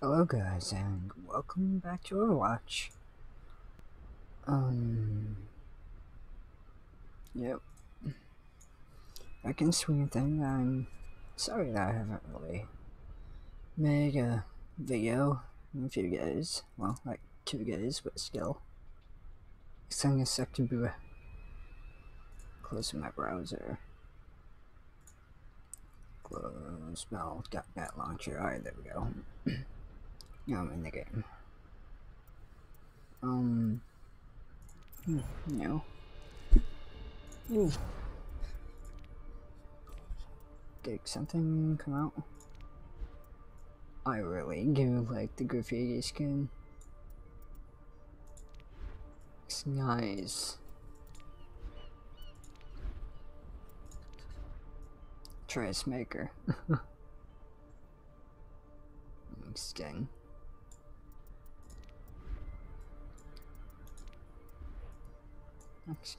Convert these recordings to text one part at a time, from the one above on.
Hello guys and welcome back to Overwatch. Um Yep. I can swing thing. I'm sorry that I haven't really made a video in a few days. Well, like two days, but still. It's only a second to closing my browser. Close well, got that launcher. Alright, there we go. I'm in the game. Um know. Ooh. Did something come out? I really do like the graffiti skin. It's nice. Trace maker. skin.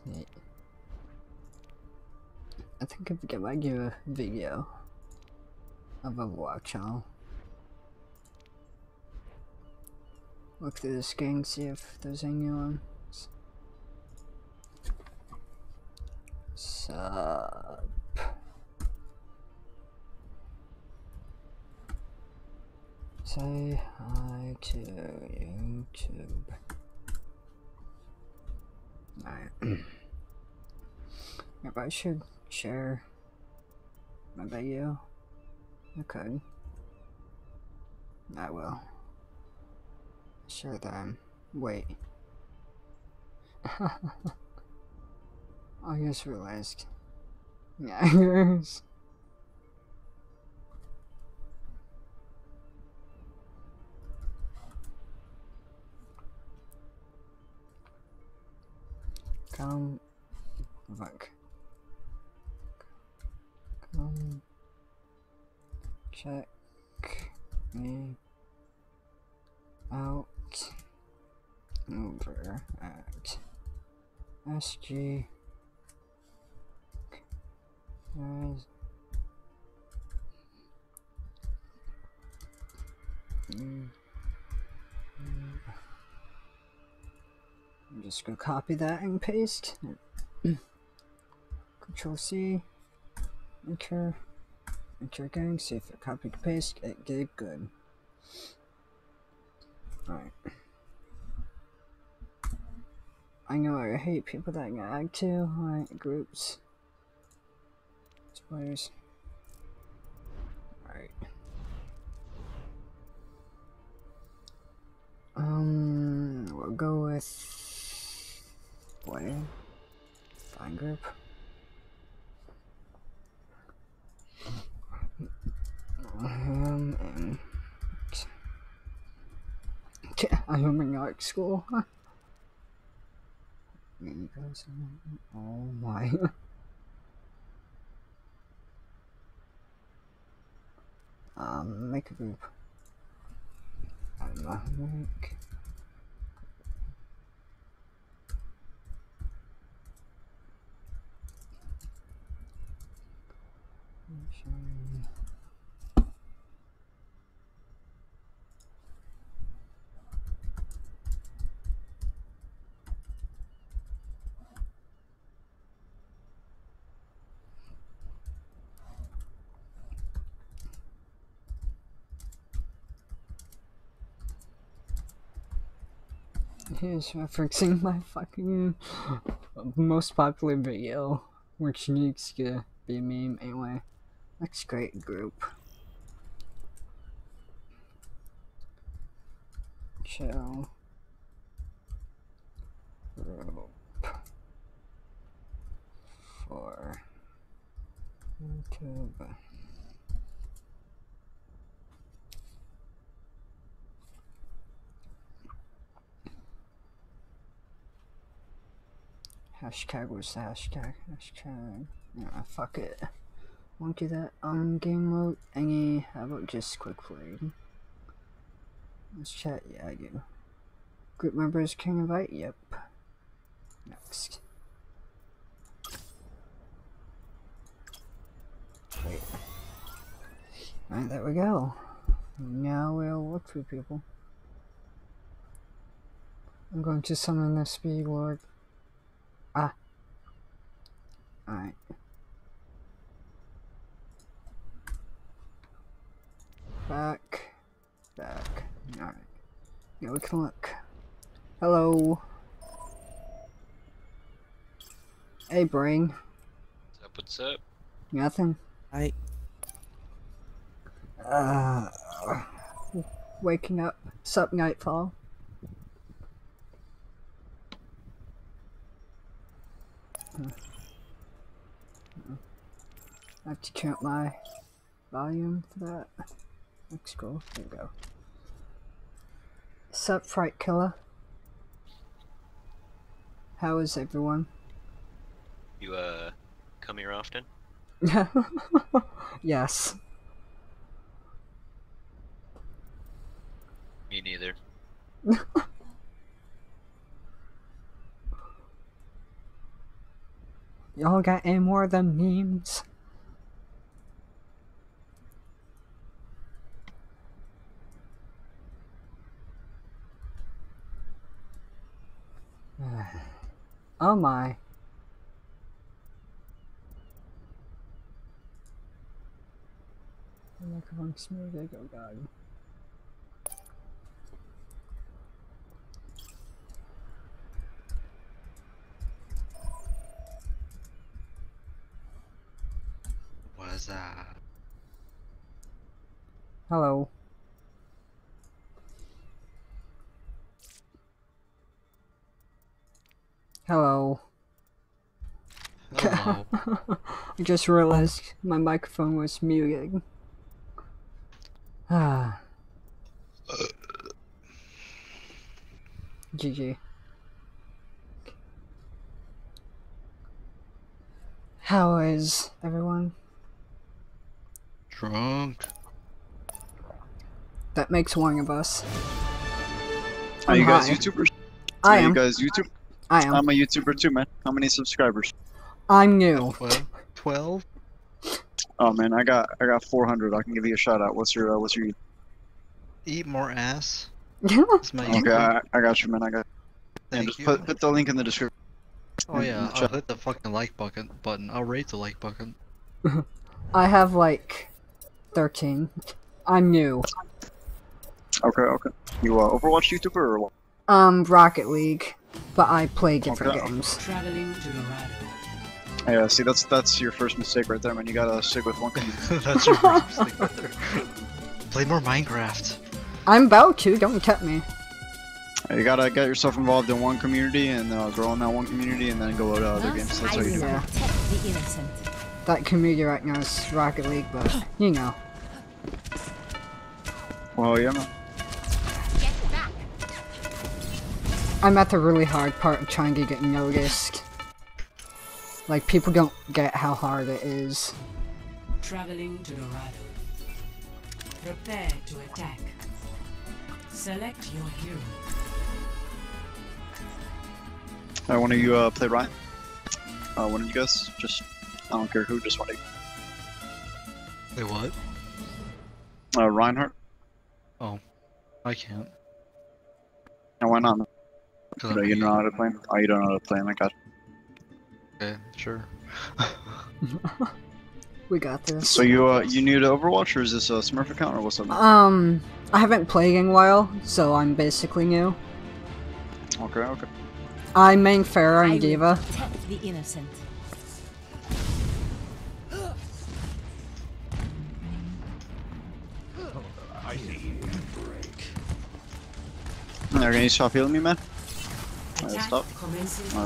Neat. I think I might give a video of a Overwatch channel. Look through the skin, see if there's any new ones. Sup. Say hi to YouTube. Maybe I should share my video. Okay. I will. Share them. Wait. I just realized. Yeah, Come. Back. Come. Check me out. Over at SG guys. Mm. I'm just gonna copy that and paste. Control C. Enter. Enter again. See if it copy and paste. It did good. Alright. I know I hate people that get add to Alright, groups. Players. Alright. Um, we'll go with Play. Fine group. Um, and I am in art school. oh my. um, make a group. I'm make. Here's referencing my fucking most popular video, which needs to be a meme anyway. That's great group. Chill. Group. For YouTube. Hashtag was the hashtag? Hashtag. Fuck it. Won't do that on game mode. Any, how about just quick play? Let's chat. Yeah, I do. Group members can invite? Yep. Next. Wait. Alright, there we go. Now we'll look for people. I'm going to summon the speed lord. Ah. Alright. Back. Back. Alright. Now we can look. Hello. Hey, brain. What's up? What's up? Nothing. Hi. Uh, waking up. Sup, Nightfall. I have to count my volume for that. Let's go. There we go. Sup, Fright Killer. How is everyone? You uh come here often? yes. Me neither. Y'all got any more of them memes? oh my. Microphone smooth, oh god. Was that? Hello. Hello. Hello. I just realized my microphone was muted. Ah. GG. How is everyone? Drunk. That makes one of us. Are you I'm guys high. YouTubers? I Are am. you guys YouTube? I am. I'm a YouTuber too, man. How many subscribers? I'm new. 12? 12? Oh man, I got I got 400. I can give you a shout out. What's your uh, What's your? Eat more ass. That's my Okay, I, I got you, man. I got. Yeah, Thank just you. put put the link in the description. oh yeah, I'll hit the fucking like button. Button. I'll rate the like button. I have like 13. I'm new. Okay, okay. You uh, Overwatch YouTuber or what? Um, Rocket League, but I play different Okay. games. Traveling to Dorado. Yeah, see that's that's your first mistake right there, man. You gotta stick with one. community. That's your first mistake right there. Play more Minecraft. I'm about to, don't tempt me. you gotta get yourself involved in one community and uh, grow in that one community, and then go to other games. That's what you do. Yeah. Protect the innocent. That community right now is Rocket League, but you know. Well, yeah, man. I'm at the really hard part of trying to get noticed. Like, people don't get how hard it is. Traveling to Dorado. Prepare to attack. Select your hero. Uh, one of you uh, play Ryan. Uh, one of you guys, just I don't care who, just one of you. Wait, what? Uh, Reinhardt. Oh, I can't. And why not? man? 'cause No, I'm you know how to play. Oh, you don't know how to play. My God. Okay, sure. We got this. So you uh, you new to Overwatch, or is this a Smurf account, or what's up? Um, I haven't played in a while, so I'm basically new. Okay, okay. I'm main Pharah I and D.Va. Protect the innocent. Are you stop healing me, man? Stop.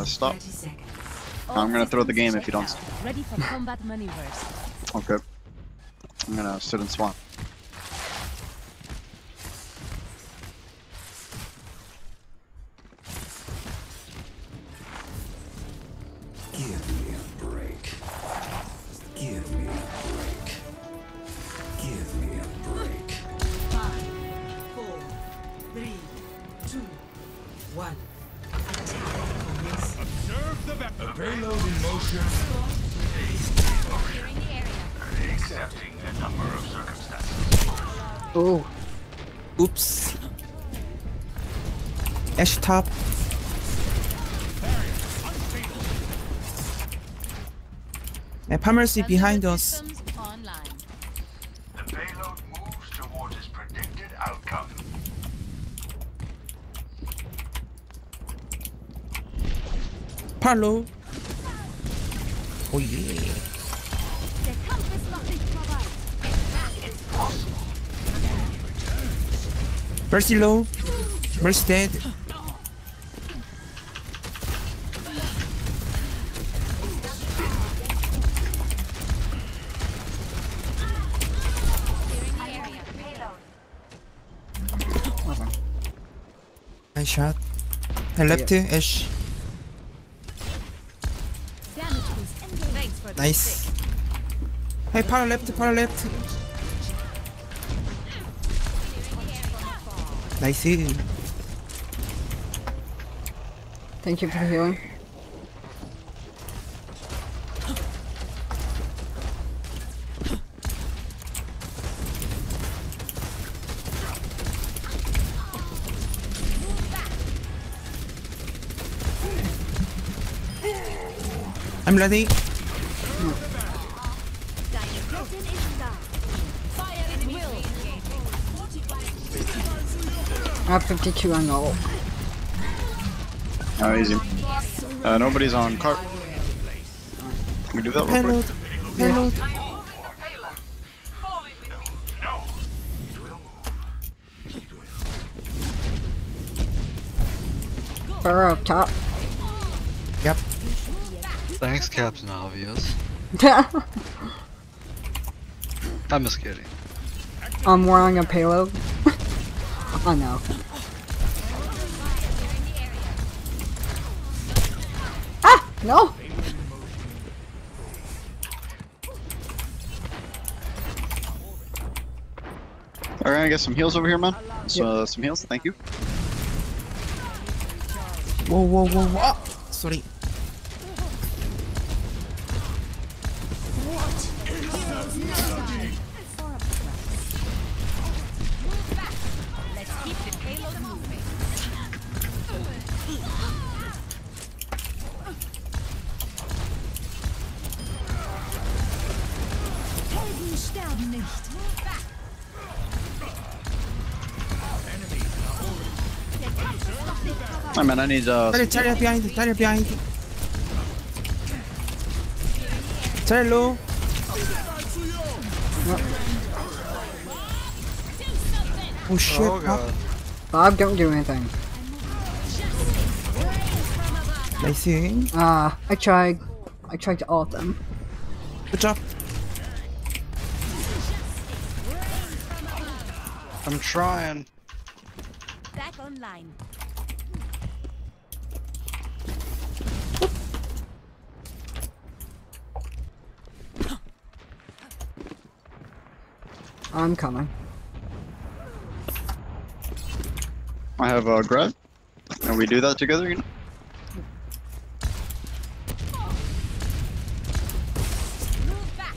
stop. I'm gonna throw the game if you don't. Ready for combat maneuvers. Okay. I'm gonna sit and spawn. Ooh, Oops. Ashe top. And Palmer's behind us. Online. The payload moves towards its predicted outcome. Parlo. Oh yeah. Mercy low. Mercy dead. Nice shot. I left Ashe. Damage boost. Thanks for the Nice. Hey, power left, power left. Nice. Thank you for the healing. I'm ready. I have 52 on the ult. Oh, easy. Uh, nobody's on cart. Can we do that real Payload. quick? Payload. Burrow up top. Yep. Thanks, Captain Obvious. I'm just kidding. I'm wearing a payload. Oh no. Ah! No! Alright, I got some heals over here, man. So, some heals, thank you. Whoa, whoa, whoa, whoa. Ah, sorry. Let's Hey, man, I need, uh, Charlie, Charlie behind, Charlie behind. Charlie low. Oh shit. Oh. Bob, don't do anything. Nice. Ah, I tried. I tried to ult them. Good job. I'm trying. Back online. I'm coming. I have, uh, Grab. And we do that together, you know? Move back.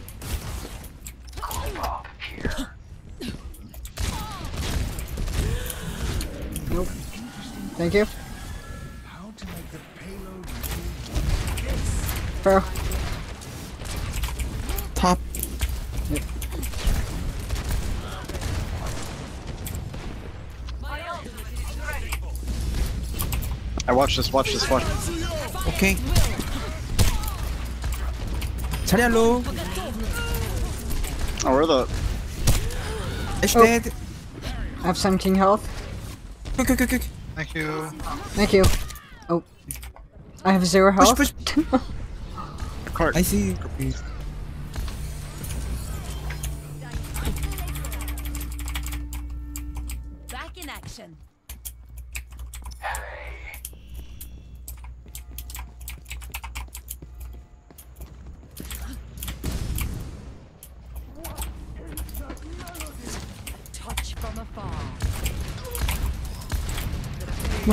Nope. Thank you. Bro. Watch this, watch this, watch. Okay. Charlie low. Oh, we're the. Ashe Oh. dead. I have 17 health. Quick, quick, quick, quick. Thank you. Thank you. Oh. I have zero health. push. Cart. I see. Back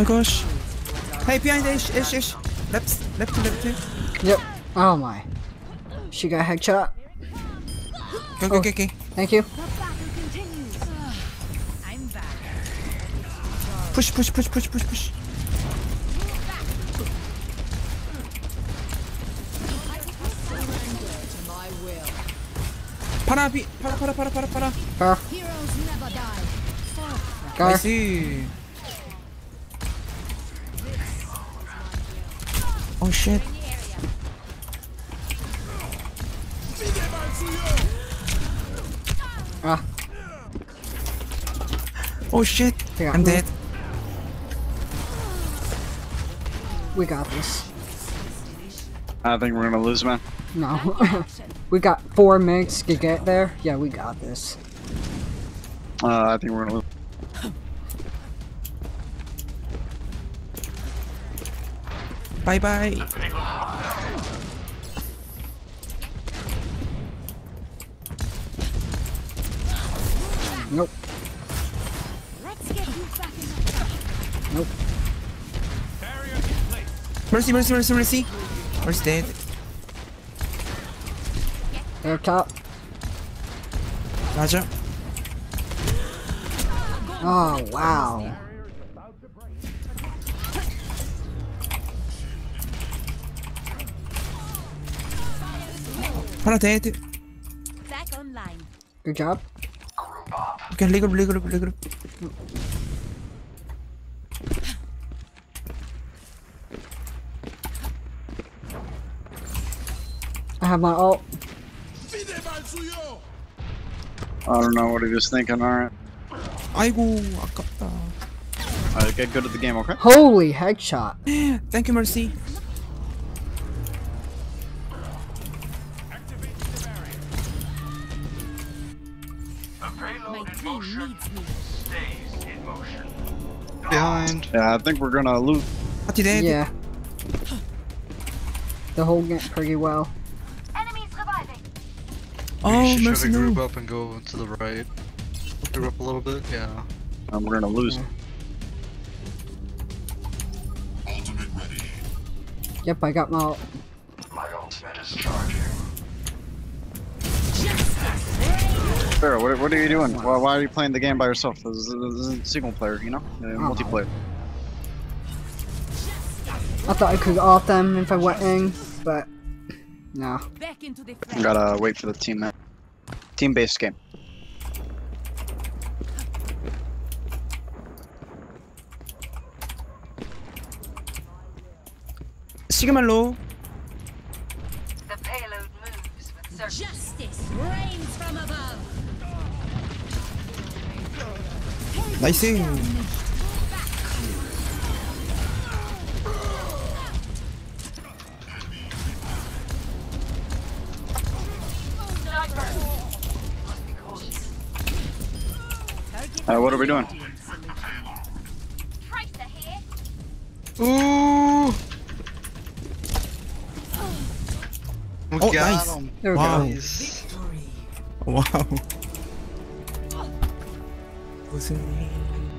my gosh. Hey, behind Ish, Ish, Ish. Left, left, left. Yep. Oh my. She got headshot. Go, go, oh. go, go. Thank you. Push, push, push, push, push, push. Para, para, para, para, para, para. Para. Heroes. Car. I see. Oh shit. Ah. Oh shit. I'm dead. We got this. I think we're gonna lose, man. No. we got four minutes to get there. Yeah, we got this. Uh, I think we're gonna lose. Bye bye. Nope. Let's get you back in Nope. Mercy mercy mercy mercy. Mercy dead. Air top. 맞아. Oh, wow. Paratete. Good job. Okay, up, leg legal. I have my ult. I don't know what he was thinking, alright. I go. I got the. Alright, get good at the game, okay? Holy headshot. Thank you, Mercy. Behind. Yeah, I think we're gonna lose. 파티 dead. Yeah. They're holding it pretty well. Enemies reviving. Oh we should mercy try to group no. up and go to the right. Group up a little bit, yeah. Um, we're gonna lose. Yep, I got my. My Sparrow, what, what, are you doing? Why, why, are you playing the game by yourself? This is, single player, you know? Uh, oh. multiplayer. I thought I could all them if I went in, but no. Gotta wait for the team uh, team based game. Sigma low. The payload moves with certainty. Justice reigns from above. 나이스. Uh, what are we doing? Tracer here. Ooh! We Oh, got nice. him. There we Wow. go. Nice. 와 Disney.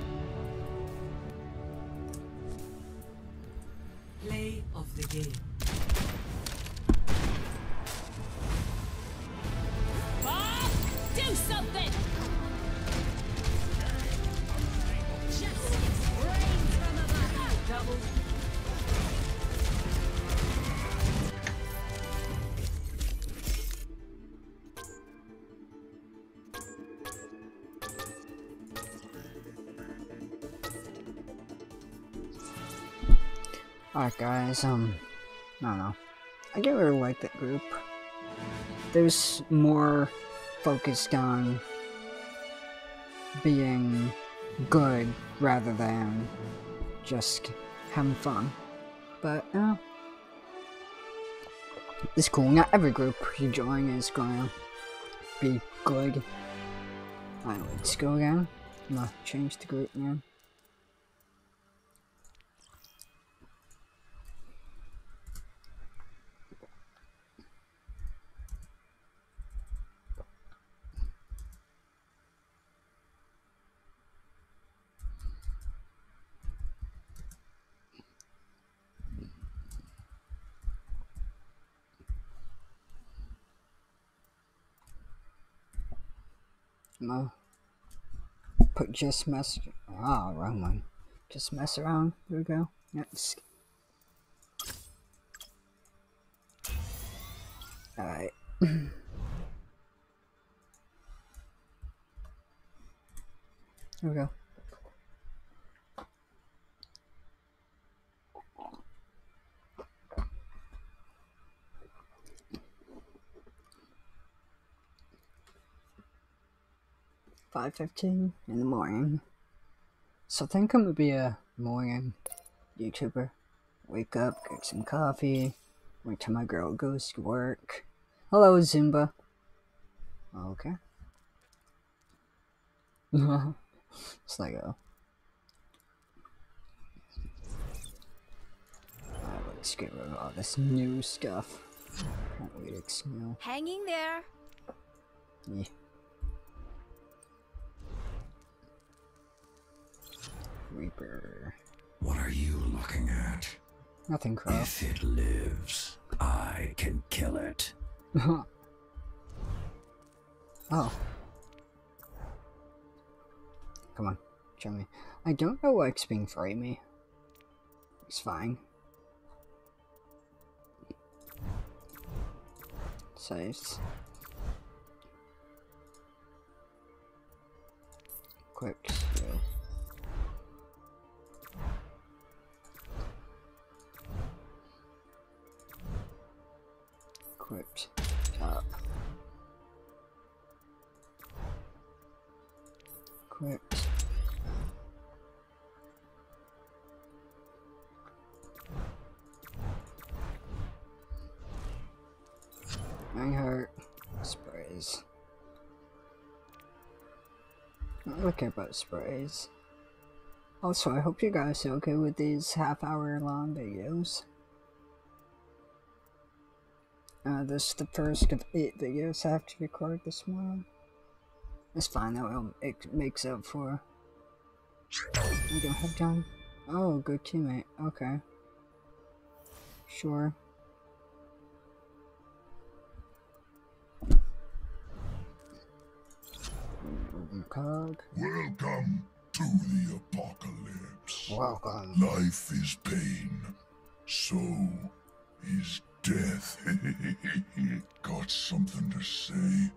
Alright guys, um, I don't know. I get really like that group. There's more focused on being good rather than just having fun. But, you know, it's cool. Not every group you join is gonna be good. Alright, let's go again. I'm gonna change the group name. No. Put just mess. Ah, wrong one. just mess around. There we go. Next. Alright. Here we go. Five fifteen in the morning. So I think I'm gonna be a morning YouTuber. Wake up, get some coffee, wait till my girl goes to work. Hello, Zumba. Okay. it's like a. Alright, let's get rid of all this new stuff. Can't wait. Hanging there. Yeah. Reaper. What are you looking at? Nothing, Crow. If it lives, I can kill it. oh. Come on, show me. I don't know why it's being free me. It's fine. Saves. Quick Equipped. Top. Equipped. Hurt. Sprays. Don't care about sprays. Also, I hope you guys are okay with these half hour long videos. Uh, this is the first of eight videos I have to record this morning. It's fine, will it makes up for. I don't have time. Oh, good teammate. Okay. Sure. Cog. Welcome to the apocalypse. Welcome. Life is pain. So is death. Got something to say?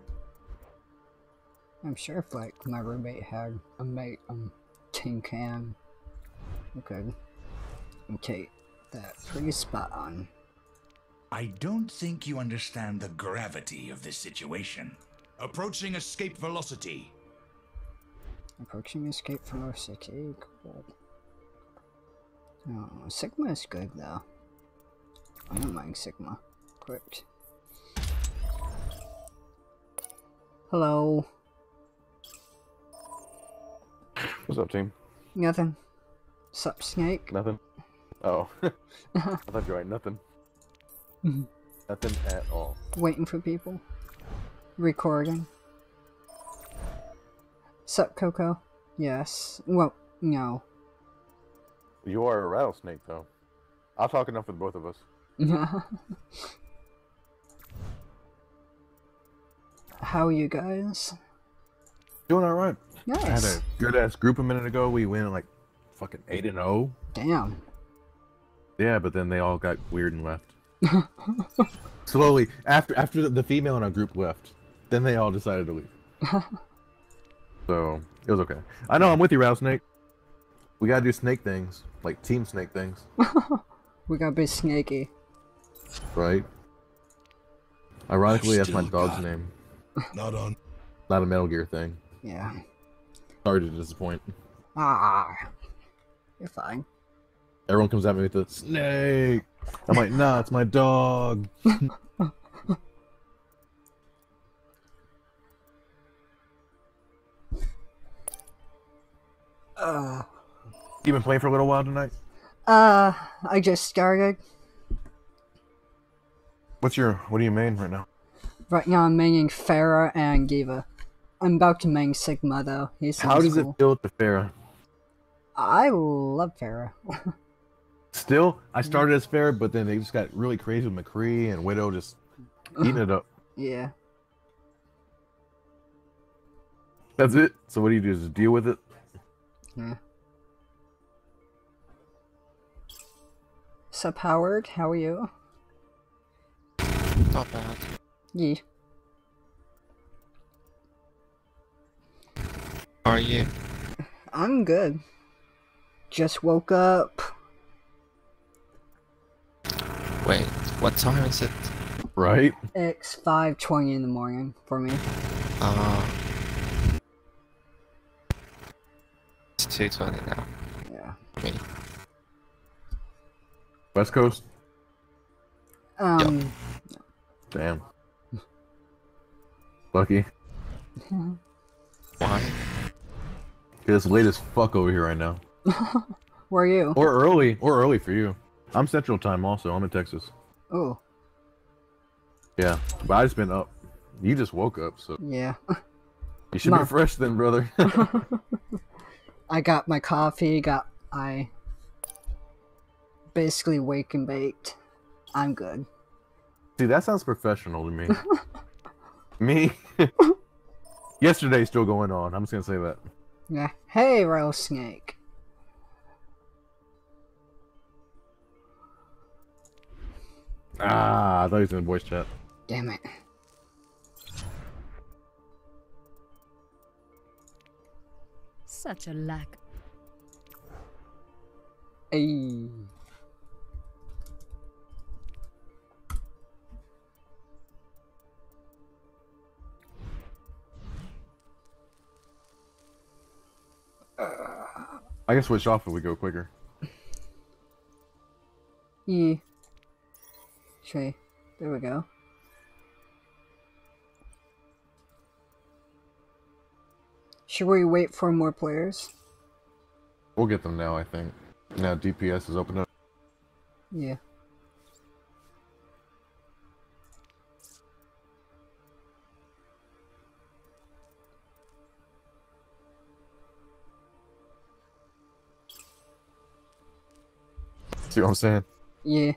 I'm sure if like my roommate had a mate um tin can, we could take that pretty spot on. I don't think you understand the gravity of this situation. Approaching escape velocity. Approaching escape velocity. Cool. Oh, Sigma is good though. I don't mind Sigma. Quick. Hello. What's up, team? Nothing. Sup, Snake? Nothing. Oh, I thought you were right. Nothing. Nothing at all. Waiting for people. Recording. Sup, Coco? Yes. Well, no. You are a rattlesnake, though. I'll talk enough for both of us. How are you guys? Doing all right. I had a good ass group a minute ago. We went like fucking eight and zero. Damn. Yeah, but then they all got weird and left. Slowly, after after the female in our group left, then they all decided to leave. so it was okay. I know I'm with you, Rattlesnake. We gotta do snake things, like team snake things, We gotta be snaky. Right? Ironically, that's my dog's name, Not on. not a Metal Gear thing. Yeah. Sorry to disappoint. Ah. You're fine. Everyone comes at me with the snake. I'm like, nah, it's my dog. Uh. You been playing for a little while tonight? Uh, I just started. What's your what are you main right now? Right now I'm maining Pharah and D.Va. I'm about to main Sigma though. He seems How does cool. it feel to Pharah? I love Pharah. Still, I started as Pharah, but then they just got really crazy with McCree and Widow just eating it up. yeah. That's it. So what do you do? Just deal with it? Yeah. Sup, Howard? How are you? Not bad. Yeah. How are you? I'm good. Just woke up. Wait, what time is it? Right? It's 5.20 in the morning for me. Uh, it's 2.20 now. Yeah. Me. West Coast? Um, Damn. Lucky. Why? It's late as fuck over here right now. where are you? Or early. Or early for you. I'm Central Time also. I'm in Texas. Oh, Yeah. But I just been up. You just woke up, so yeah. you should Ma- be fresh then, brother. I got my coffee, got I basically wake and baked. I'm good. See, that sounds professional to me. me? Yesterday's still going on. I'm just gonna say that. Yeah. Hey, Rattlesnake. Ah, I thought he was in voice chat. Damn it. Such a lack. I can switch off if we go quicker. Yeah. There we go. Should we wait for more players? We'll get them now, I think. Now DPS is open up. Yeah. See what I'm saying? Yeah.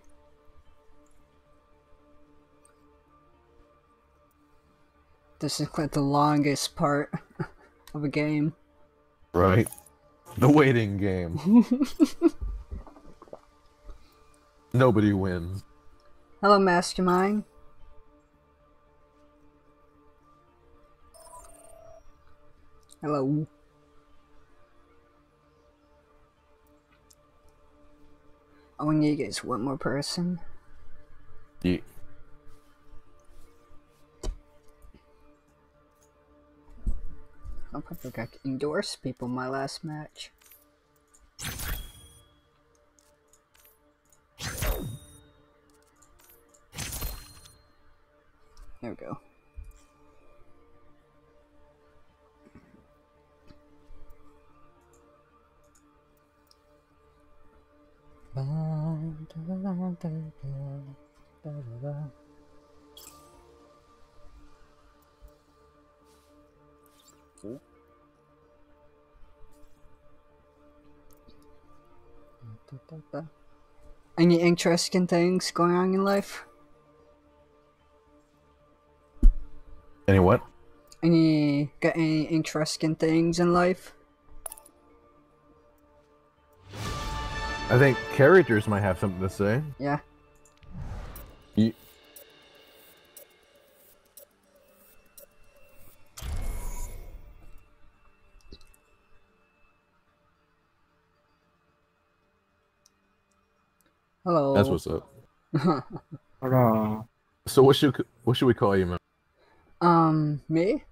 This is like the longest part of a game. Right. The waiting game. Nobody wins. Hello, Mastermind. Hello. I want you guys one more person. Yeah. I probably got endorse people in my last match. There we go. Any interesting things going on in life? Any what? Any got any interesting things in life? I think characters might have something to say. Yeah. Ye- Hello. That's what's up. Hello. So what should what should we call you, man? Um, me?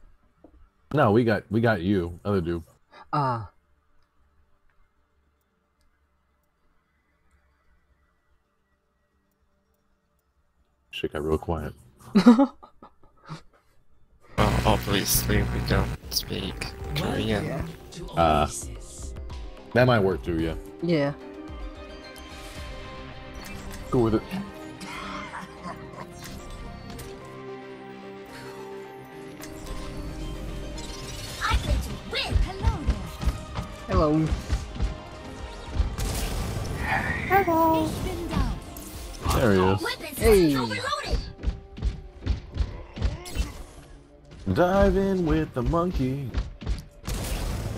No, we got we got you, other dude. Ah. Shit got real quiet. Well, obviously we don't speak Korean. Uh, that might work too. Yeah. Yeah. Cool with it. I get to win. Hello Hello. Hello. Ich bin da. There he is. Weapons Hey. Dive in with the monkey.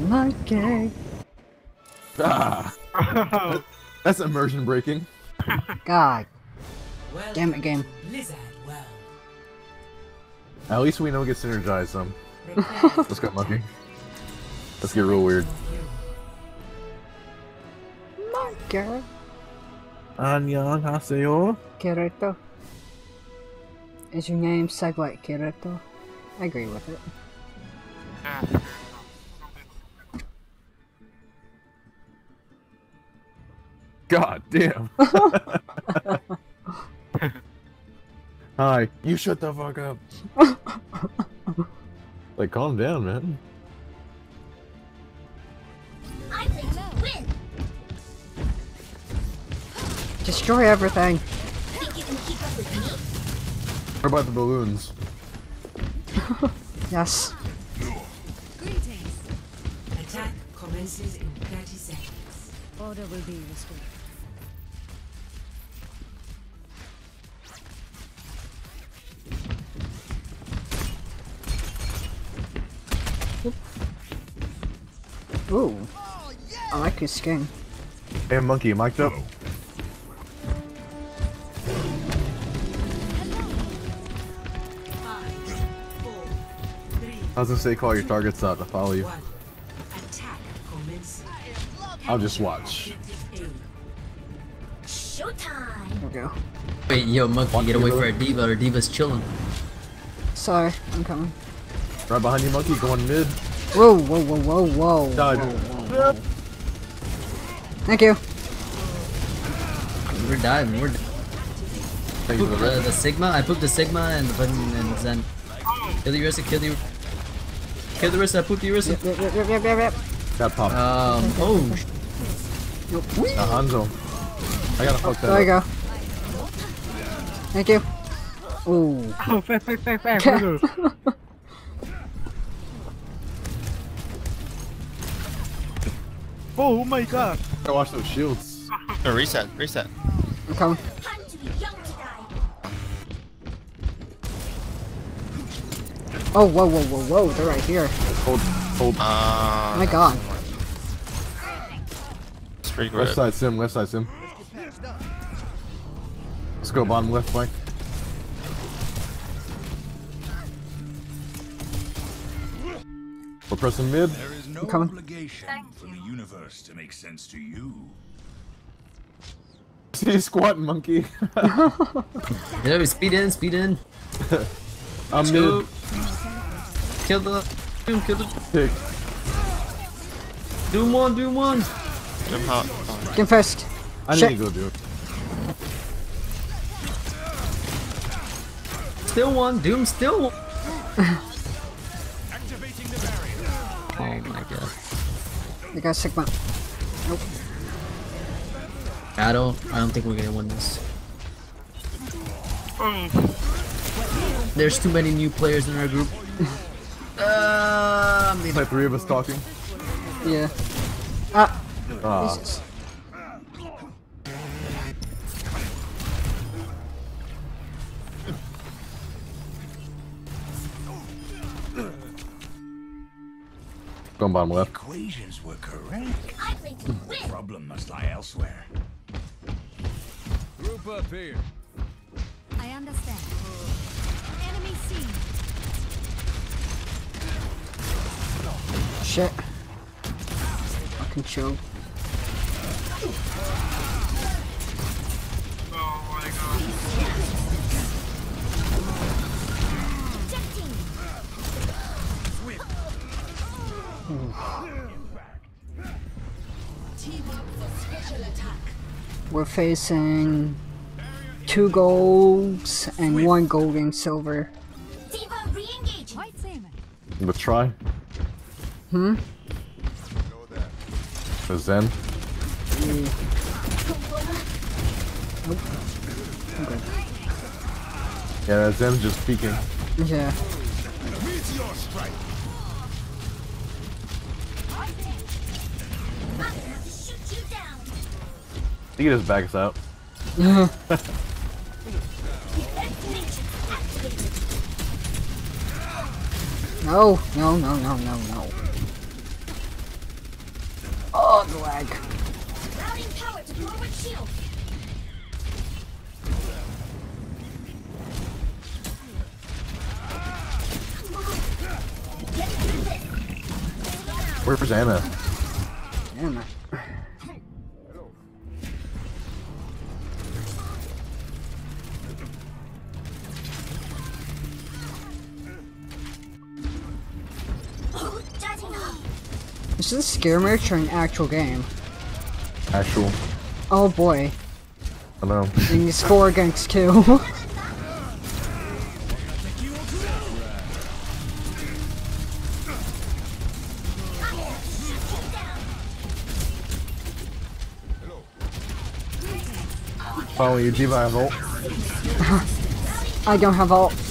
Monkey. Ah. That's immersion breaking. God. Well Damn it, game. Blizzard well. At least we know we get synergized some. Let's go, monkey. Let's get real weird. Monkey. 안녕하세요. Kirito. Is your name Segway Kirito? I agree with it. God damn. Hi. You shut the fuck up. like, calm down, man. Destroy everything. Think you can keep up with me? What about the balloons? Yes. Greetings. Attack commences in 30 seconds. Order will be restored. Ooh. I like his skin. Hey, monkey, mic'd up. Was gonna say call your targets out to follow you. one. Attack commences. I'll just watch. Showtime. There we go. Wait, yo, monkey, get away for a D.Va. Our D.Va's chilling. Sorry, I'm coming. Right behind you, monkey, going mid. Whoa, whoa, whoa, whoa, whoa. Died. whoa, whoa. Thank you. We're diving. We're. Thank you Poop, for the the, Sigma. I pooped the Sigma and the button and Zen. Kill the Orisa. Kill the. Kill the Orisa. I pooped the Orisa. Yep, yep, yep, yep, yep, yep, yep. Got popped. Um. Oh. sh- Nope. Uh, Hanzo. I gotta fuck that There you go. Thank you. Ooh. Oh, fair, fair, fair, fair, fair. oh my god. I Gotta watch those shields. No, reset, reset. I'm coming. Oh, whoa, whoa, whoa, whoa. They're right here. Hold, hold. Uh, My god. It's pretty Left side sim, left side sim. Let's go bottom left flank. We're pressing mid. There is no coming. obligation for the universe to make sense to you. See squatting monkey. Yo, speed in. Speed in. I'm Go. mid. Kill the. Doom. Kill the. Pick. Doom one. Doom one. Jump out. Oh, Get first. I need Shit. to go do it. Still one. Doom. Still one. Oh my god. You got Sigma. Nope. I don't. I don't think we're gonna win this. Oh. There's too many new players in our group. Uh, maybe. Like three of us talking. Yeah. Ah. Ah. Jesus. Going bottom left. Equations were correct. I think The problem must lie elsewhere. Group up here. I understand. Shit. Fucking chill. We're facing two golds and one gold and silver. Let's try. Hmm? The Zen. Okay. Yeah, that Zen's just peeking. Yeah. Meteor strike. I'm gonna shoot you down. He can just back us out. No, no, no, no, no, no. Oh, the lag. Where's Ana? Ana. Is this scare merch or an actual game? Actual. Oh boy. I know. And you score against two. Follow you, G by Volt. I don't have ult.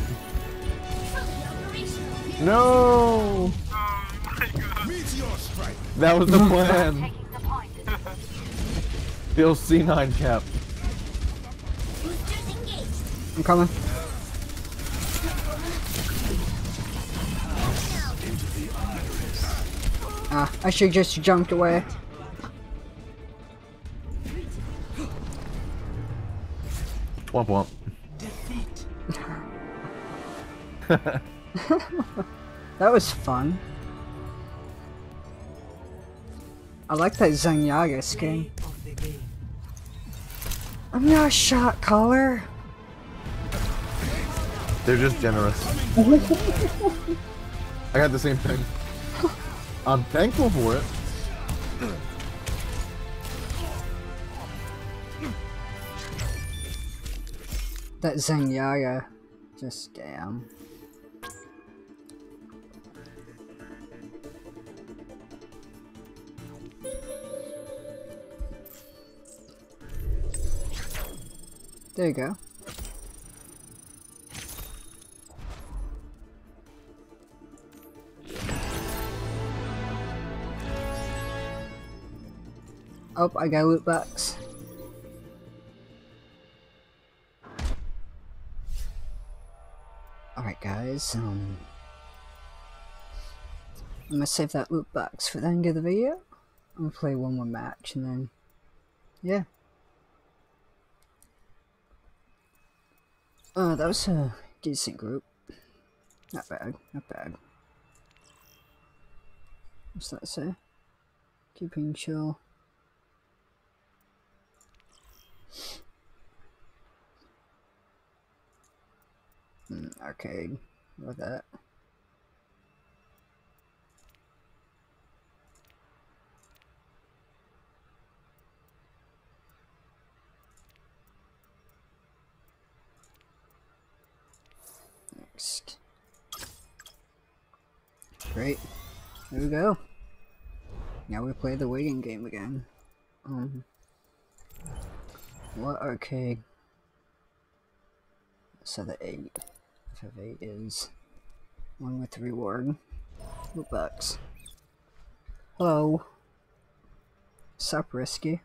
No! That was the plan. Bill C9 cap. I'm coming. Ah, I should just jumped away. Womp womp. that was fun. I like that Zenyatta skin. I'm not a shot caller. They're just generous. I got the same thing. I'm thankful for it. That Zenyatta. Just damn. There you go. Oh, I got loot box. Alright guys, um... I'm gonna save that loot box for the end of the video. I'm gonna play one more match and then... Yeah. Uh, that was a decent group. Not bad, not bad. What's that say? Keeping chill. Mm, arcade. Love that. Next. Great. There we go. Now we play the waiting game again. Um, what arcade? So the 8. FF8 is one with the reward. Loot box. Hello. Sup, Risky?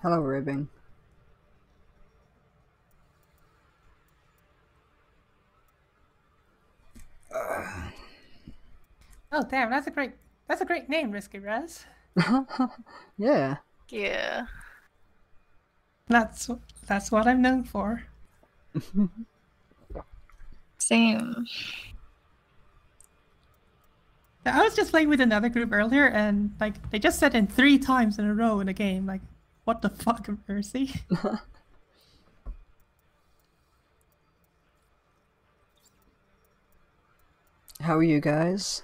Hello, Ribbing. Oh damn, that's a great that's a great name, Risky Res. yeah. Yeah. That's that's what I'm known for. Same. I was just playing with another group earlier, and like they just said in three times in a row in a game, like, "What the fuck, Mercy?" How are you guys?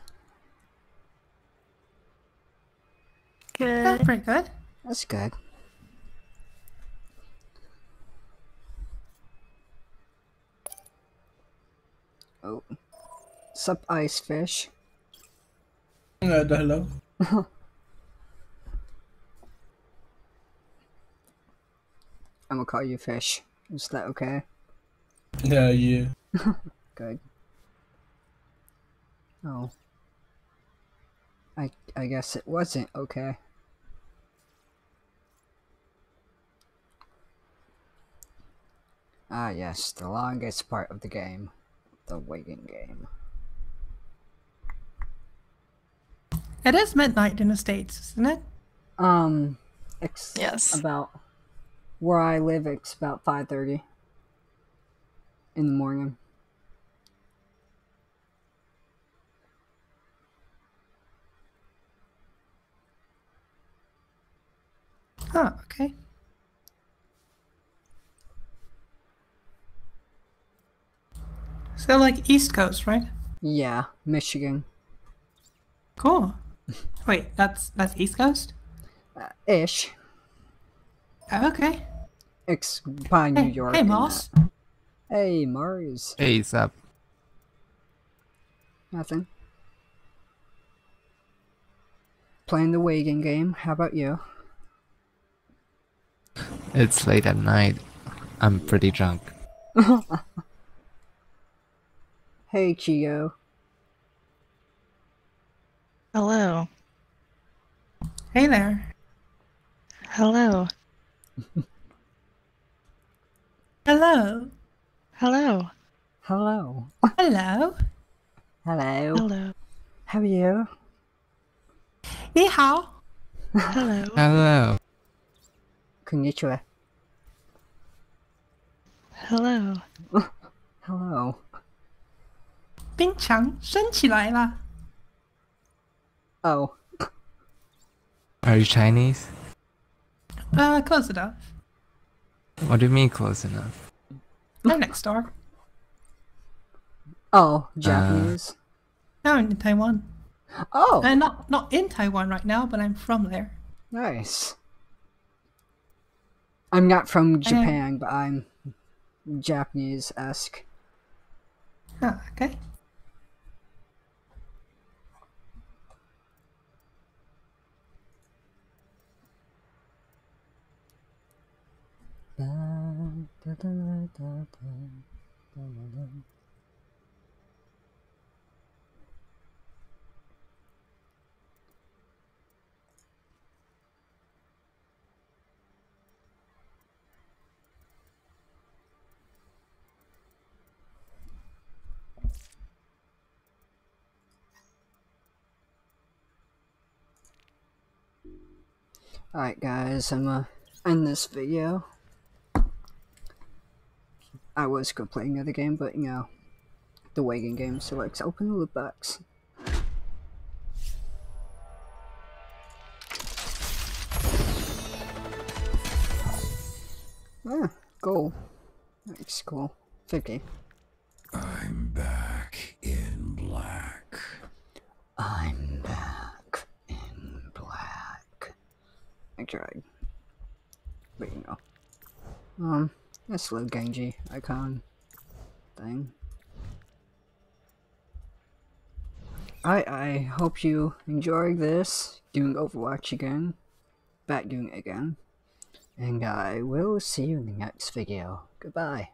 Good. pretty good. That's good. Oh. Sup, ice fish? Uh, hello. I'm gonna call you fish. Is that okay? Yeah, yeah. Good. Oh. I I guess it wasn't okay. Ah yes, the longest part of the game. The waiting game. It is midnight in the States, isn't it? Um it's Yes. about where I live it's about five thirty in the morning. Oh, okay. So like East Coast, right? Yeah, Michigan. Cool. Wait, that's that's East Coast? Uh, ish. Okay. It's by New Hey, York. hey and Moss. that. Hey Mars. Hey, what's up? Nothing. Playing the waiting game. How about you? It's late at night. I'm pretty drunk. hey Chio. Hello. Hey there. Hello. Hello. Hello. Hello. Hello. Hello. Hello. How are you? 你好. Hello. Hello. Konnichiwa. Hello. Hello. 冰墙升起来了。 Oh. Are you Chinese? Uh, close enough. What do you mean close enough? They're next door. Oh, Japanese. No, I'm in Taiwan. oh. Uh, not not in Taiwan right now, but I'm from there. Nice. I'm not from I am- Japan, but I'm Japanese esque. Ah, okay. Alright guys, I'm gonna end this video. I was gonna play another game, but you know, the waiting game, so let's open the loot box. Ah, gold. That's cool. 50. I'm back in black. I'm back in black. I tried. But you know. Um, a little Genji icon thing. I I hope you enjoyed this, doing Overwatch again, back doing it again, and I will see you in the next video. Goodbye.